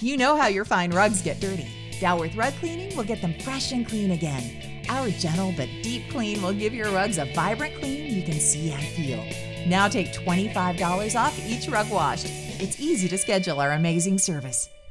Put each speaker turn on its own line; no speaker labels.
You know how your fine rugs get dirty. Dalworth Rug Cleaning will get them fresh and clean again. Our gentle but deep clean will give your rugs a vibrant clean you can see and feel. Now take $25 off each rug washed. It's easy to schedule our amazing service.